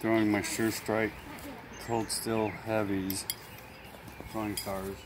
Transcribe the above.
throwing my Sure Strike Cold Steel Heavies throwing stars.